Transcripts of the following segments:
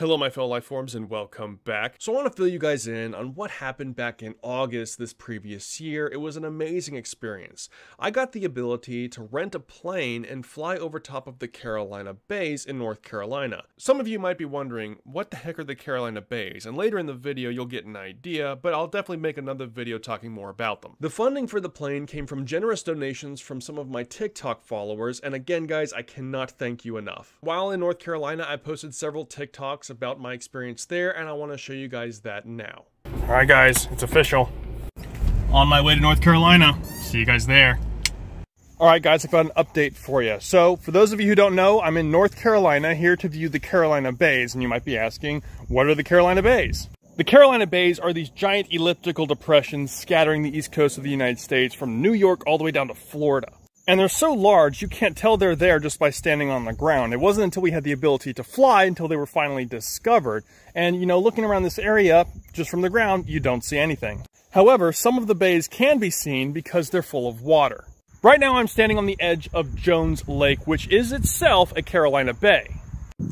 Hello my fellow life forms and welcome back. So I want to fill you guys in on what happened back in August this previous year. It was an amazing experience. I got the ability to rent a plane and fly over top of the Carolina Bays in North Carolina. Some of you might be wondering, what the heck are the Carolina Bays? And later in the video you'll get an idea, but I'll definitely make another video talking more about them. The funding for the plane came from generous donations from some of my TikTok followers, and again guys, I cannot thank you enough. While in North Carolina, I posted several TikToks about my experience there, and I want to show you guys that now. All right, guys, it's official. On my way to North Carolina. See you guys there. All right, guys, I've got an update for you. So, for those of you who don't know, I'm in North Carolina here to view the Carolina Bays, and you might be asking, what are the Carolina Bays? The Carolina Bays are these giant elliptical depressions scattering the east coast of the United States from New York all the way down to Florida. And they're so large, you can't tell they're there just by standing on the ground. It wasn't until we had the ability to fly until they were finally discovered. And, you know, looking around this area, just from the ground, you don't see anything. However, some of the bays can be seen because they're full of water. Right now I'm standing on the edge of Jones Lake, which is itself a Carolina Bay.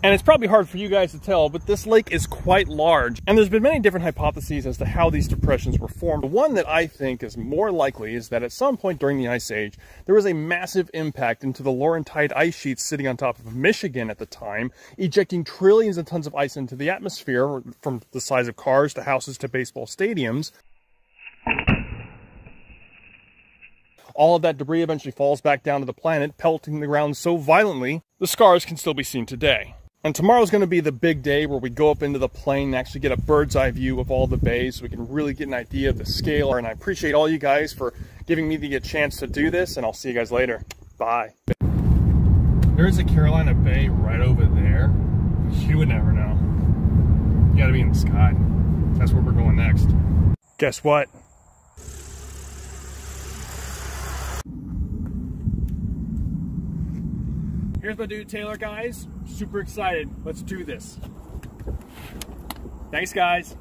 And it's probably hard for you guys to tell, but this lake is quite large. And there's been many different hypotheses as to how these depressions were formed. The one that I think is more likely is that at some point during the Ice Age, there was a massive impact into the Laurentide ice sheets sitting on top of Michigan at the time, ejecting trillions of tons of ice into the atmosphere from the size of cars to houses to baseball stadiums. All of that debris eventually falls back down to the planet, pelting the ground so violently, the scars can still be seen today. And tomorrow's going to be the big day where we go up into the plane and actually get a bird's eye view of all the bays so we can really get an idea of the scale. And I appreciate all you guys for giving me the chance to do this, and I'll see you guys later. Bye. There's a Carolina Bay right over there. You would never know. You gotta be in the sky. That's where we're going next. Guess what? Here's my dude Taylor, guys. Super excited. Let's do this. Thanks, guys.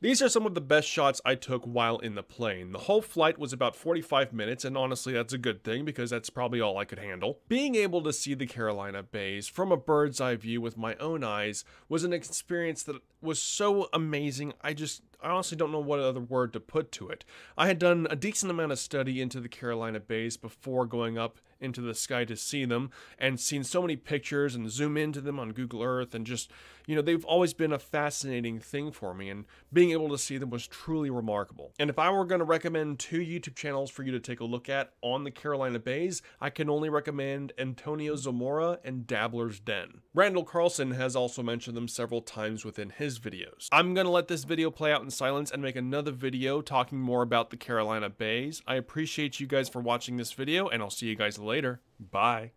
These are some of the best shots I took while in the plane. The whole flight was about 45 minutes, and honestly that's a good thing because that's probably all I could handle. Being able to see the Carolina Bays from a bird's eye view with my own eyes was an experience that was so amazing, I just I honestly don't know what other word to put to it. I had done a decent amount of study into the Carolina Bays before going up into the sky to see them and seen so many pictures and zoom into them on Google Earth and just, you know, they've always been a fascinating thing for me and being able to see them was truly remarkable. And if I were going to recommend two YouTube channels for you to take a look at on the Carolina Bays, I can only recommend Antonio Zamora and Dabbler's Den. Randall Carlson has also mentioned them several times within his videos. I'm going to let this video play out in silence and make another video talking more about the Carolina Bays. I appreciate you guys for watching this video and I'll see you guys later. Bye.